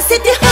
C'était...